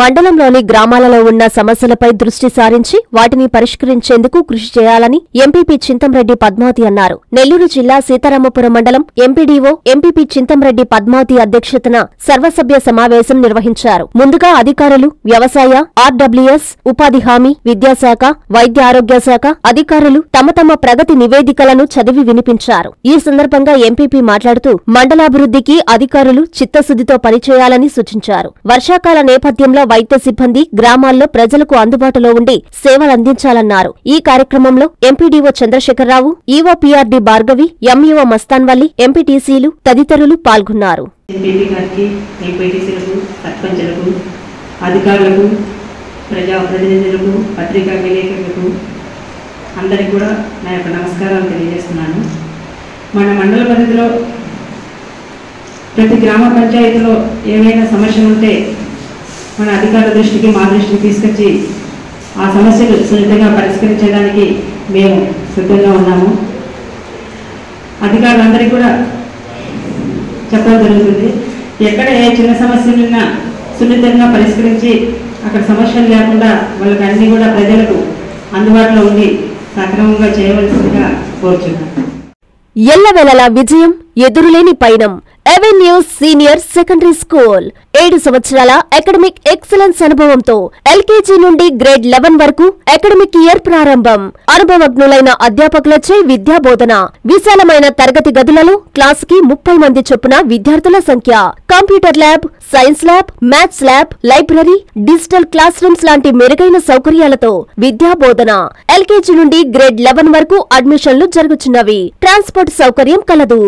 మండలంలోని గ్రామాలలో ఉన్న సమస్యలపై దృష్టి సారించి వాటిని పరిష్కరించేందుకు కృషి చేయాలని ఎంపీపీ చింతంరెడ్డి పద్మావతి అన్నారు. నెల్లూరు జిల్లా సీతారామపురం మండలం ఎంపీడీఓ ఎంపీపీ చింతంరెడ్డి పద్మావతి అధ్యక్షతన సర్వసభ్య సమావేశం నిర్వహించారు. ముందుగా అధికారులు వ్యవసాయ ఆర్డబ్ల్యూఎస్ ఉపాధి హామీ విద్యాశాఖ వైద్య ఆరోగ్య శాఖ అధికారులు తమ తమ ప్రగతి నివేదికలను చదివి వినిపించారు. ఈ సందర్భంగా ఎంపీపీ మాట్లాడుతూ మండలాభివృద్ధికి అధికారులు చిత్తశుద్దితో పనిచేయాలని సూచించారు. వర్షాకాల నేపథ్యంలో వైద్య సిబ్బంది గ్రామాల్లో ప్రజలకు అందుబాటులో ఉండి సేవలందించాలన్నారు ఈ కార్యక్రమంలో MPDO Chandrasekhara Rao EOPRD Bhargavi MEO Mastanvalli ఎంపీటీసీలు తదితరులు పాల్గొన్నారు. ఎంపీపీ అధికారులకు ప్రజాప్రతినిధులకు పత్రికా విలేకరులకు అందరికీ కూడా నా యొక్క నమస్కారాలు తెలియజేస్తున్నాను. మన మండల పరిధిలో ప్రతి గ్రామ పంచాయతీలో ఏమైనా సమస్యలు ఉంటే మన అధికారుల దృష్టికి మా దృష్టికి తీసుకొచ్చి ఆ సమస్యలు సున్నితంగా పరిష్కరించడానికి మేము సిద్ధంగా ఉన్నాము. అధికారులందరికీ కూడా చెప్పడం జరుగుతుంది. ఎక్కడ ఏ చిన్న సమస్యలున్నా సున్నితంగా పరిష్కరించి అక్కడ సమస్యలు లేకుండా వాళ్ళకి అన్నీ కూడా ప్రజలకు అందుబాటులో ఉండి సక్రమంగా చేయవలసిందిగా కోరుచున్నాను. ఎల్లవెలలా విజయం ఎదురులేని పయనం. ఎవెన్యూ సీనియర్ సెకండరీ స్కూల్ ఏడు సంవత్సరాల అకాడమిక్ ఎక్సలెన్స్ అనుభవంతో ఎల్కేజీ నుండి గ్రేడ్ లెవెన్ వరకు అకాడమిక్ ఇయర్ ప్రారంభం. అనుభవజ్ఞులైన అధ్యాపకులచే విద్యా బోధన విశాలమైన తరగతి గదులలో క్లాస్కి ముప్పై మంది చొప్పున విద్యార్థుల సంఖ్య. Computer lab science lab maths lab library digital class rooms లాంటి మెరుగైన సౌకర్యాలతో విద్యా బోధన ఎల్కేజీ నుండి గ్రేడ్ లెవెన్ వరకు అడ్మిషన్లు జరుగుతున్నవి ట్రాన్స్పోర్ట్ సౌకర్యం కలదు.